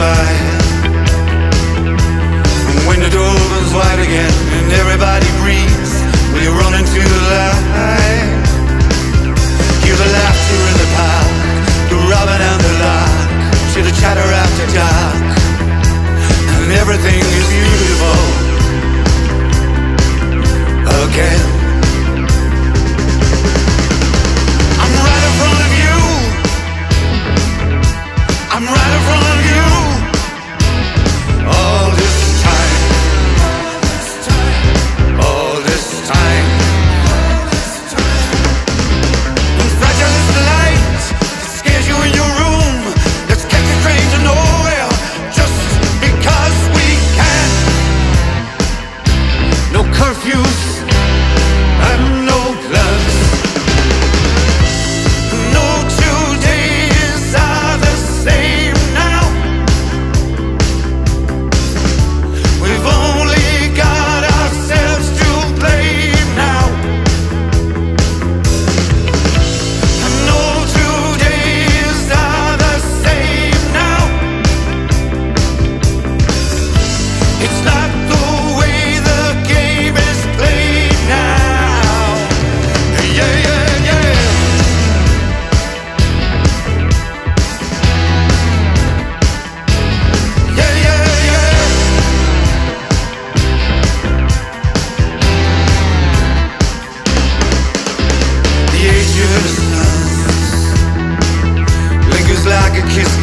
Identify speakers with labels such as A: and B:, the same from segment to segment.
A: by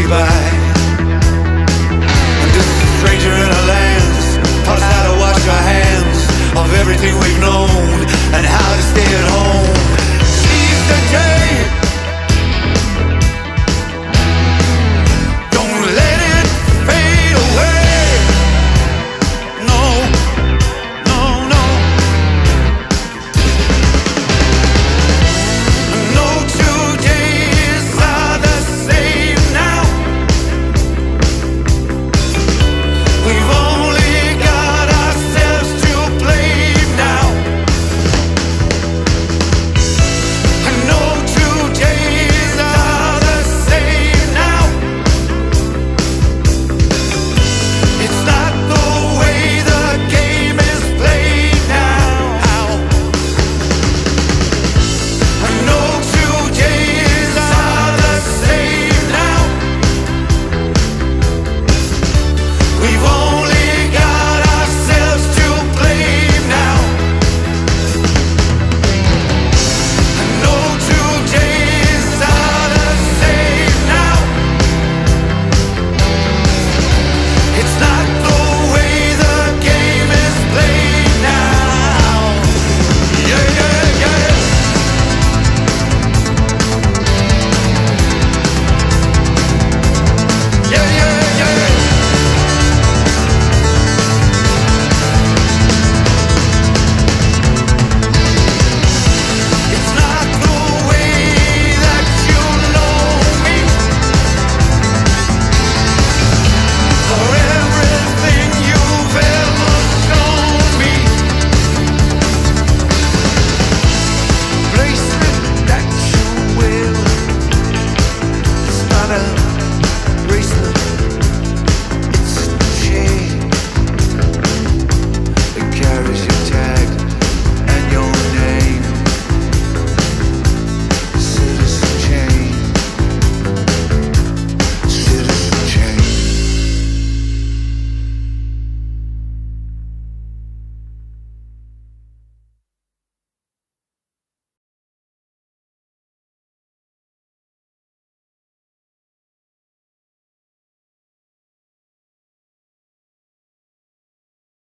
A: by And just a stranger in a land Taught us how to wash our hands Of everything we've known And how to stay at home.